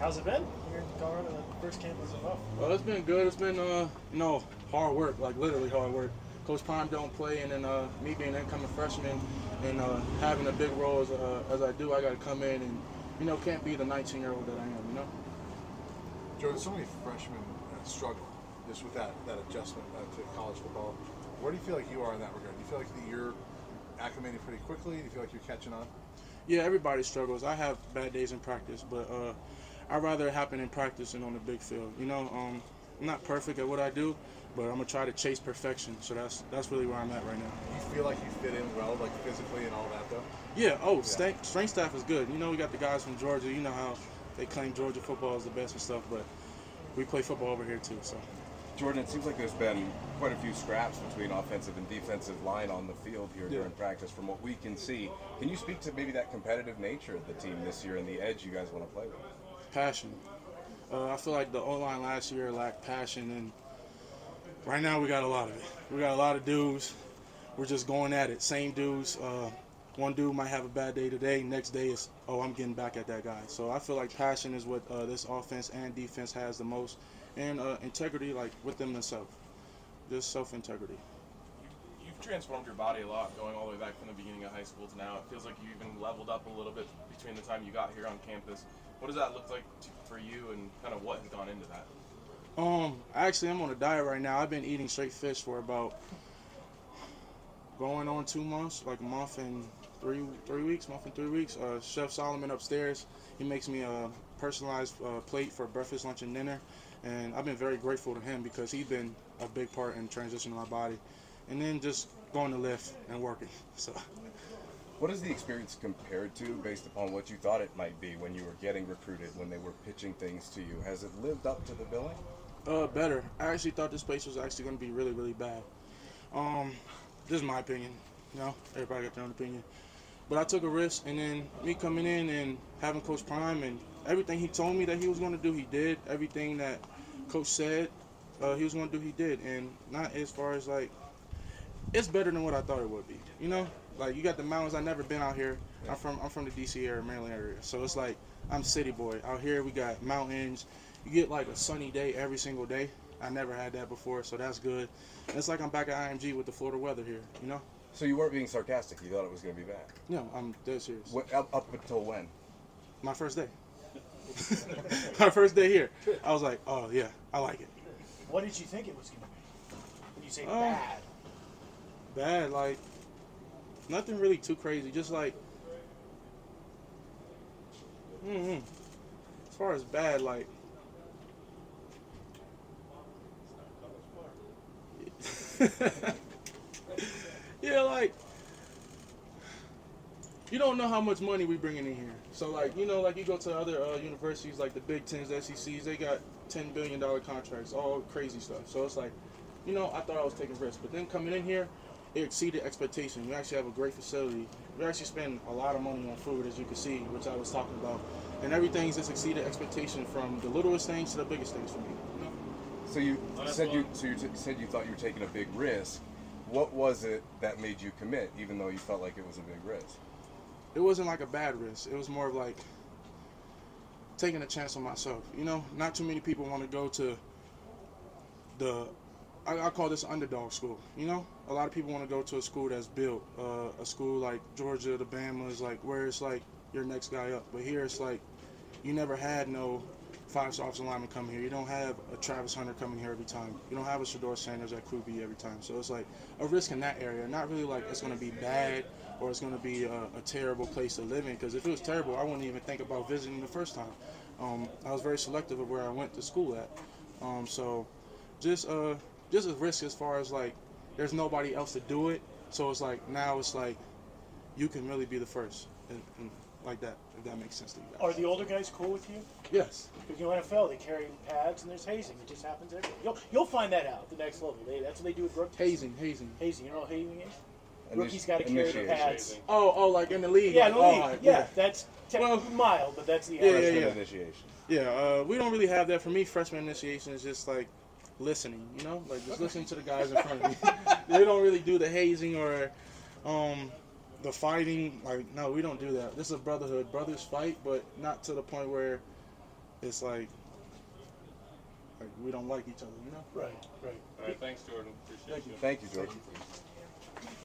How's it been here in Colorado? The first camp was rough. Well, it's been good. It's been, uh, you know, hard work, like literally hard work. Coach Prime don't play, and then uh, me being an incoming freshman and uh, having a big role as, uh, as I do, I got to come in and, you know, can't be the 19 year old that I am, you know. Jordan, so many freshmen uh, struggle just with that, that adjustment uh, to college football. Where do you feel like you are in that regard? Do you feel like that you're acclimating pretty quickly? Do you feel like you're catching on? Yeah, everybody struggles. I have bad days in practice, but uh, I'd rather it happen in practice than on the big field. You know, um, I'm not perfect at what I do, but I'm gonna try to chase perfection. So that's that's really where I'm at right now. You feel like you fit in well, like physically and all that, though? Yeah. Oh, strength, strength staff is good. You know, we got the guys from Georgia. You know how they claim Georgia football is the best and stuff, but we play football over here too. So. Jordan, it seems like there's been quite a few scraps between offensive and defensive line on the field here Yeah. during practice from what we can see. Can you speak to maybe that competitive nature of the team this year and the edge you guys want to play with? Passion. Uh, I feel like the O line last year lacked passion, and right now we got a lot of it. We got a lot of dudes. We're just going at it. Same dudes. Uh, one dude might have a bad day today. Next day is, oh, I'm getting back at that guy. So I feel like passion is what uh, this offense and defense has the most, and uh, integrity, like with them themselves. Just self integrity. Transformed your body a lot going all the way back from the beginning of high school to now. It feels like you even leveled up a little bit between the time you got here on campus. What does that look like to, for you and kind of what has gone into that? Um, actually, I'm on a diet right now. I've been eating straight fish for about going on two months, like a month and three three weeks, month and three weeks. Uh, Chef Solomon upstairs, he makes me a personalized uh, plate for breakfast, lunch, and dinner, and I've been very grateful to him because he's been a big part in transitioning my body, and then just going to lift and working. So. What is the experience compared to based upon what you thought it might be when you were getting recruited, when they were pitching things to you? Has it lived up to the billing? Uh, better. I actually thought this place was actually going to be really, really bad. Um, this is my opinion. You know, everybody got their own opinion. But I took a risk, and then me coming in and having Coach Prime and everything he told me that he was going to do, he did. Everything that Coach said uh, he was going to do, he did. And not as far as like, it's better than what I thought it would be. You know, like you got the mountains. I never been out here. I'm from I'm from the D.C. area, Maryland area. So it's like I'm city boy. Out here we got mountains. You get like a sunny day every single day. I never had that before, so that's good. And it's like I'm back at IMG with the Florida weather here. You know? So you weren't being sarcastic. You thought it was going to be bad. No, I'm dead serious. What, up, up until when? My first day. My first day here. I was like, oh yeah, I like it. What did you think it was going to be? When you say Oh. bad, Bad, like nothing really too crazy. Just like, mm as far as bad, like. yeah, like you don't know how much money we bringing in here. So like you know, like you go to other uh, universities like the Big Tens, the SECs, they got ten billion dollar contracts, all crazy stuff. So it's like, you know, I thought I was taking risks, but then coming in here, it exceeded expectation. We actually have a great facility. We actually spend a lot of money on food, as you can see, which I was talking about, and everything's just exceeded expectation from the littlest things to the biggest things for me. You know? So you Oh, that's said you so you t- said you thought you were taking a big risk. What was it that made you commit, even though you felt like it was a big risk? it wasn't like a bad risk. It was more of like taking a chance on myself. You know, not too many people want to go to the I, I call this underdog school. You know, a lot of people want to go to a school that's built, uh, a school like Georgia, the Bama's, like where it's like your next guy up. But here it's like you never had no five-star offensive lineman coming here. You don't have a Travis Hunter coming here every time. You don't have a Shedeur Sanders at Crew every time. So it's like a risk in that area. Not really like it's going to be bad or it's going to be a, a terrible place to live in. Because if it was terrible, I wouldn't even think about visiting the first time. Um, I was very selective of where I went to school at. Um, so just uh, just a risk as far as like there's nobody else to do it. So it's like now it's like you can really be the first, and, and like that. If that makes sense to you guys. are the older guys cool with you? yes. Because you know NFL, they carry pads and there's hazing. It just happens everywhere. You'll, you'll find that out at the next level. They, that's what they do with rookies. Hazing, hazing. Hazing. You know what hazing is? Initi- Rookies got to carry their pads. Oh, oh, like in the league. Yeah, in the oh, league. like, yeah, that's te- Well- mild, but that's the Yeah, average. yeah, Freshman yeah. initiation. Yeah, uh, we don't really have that. For me, freshman initiation is just like listening, you know, like just listening to the guys in front of me. they don't really do the hazing or um, the fighting. Like, no, we don't do that. This is a brotherhood. Brothers fight, but not to the point where it's like like we don't like each other, you know. Right, right. All right, thanks, Jordan. Appreciate Thank you. you. Thank you, Jordan.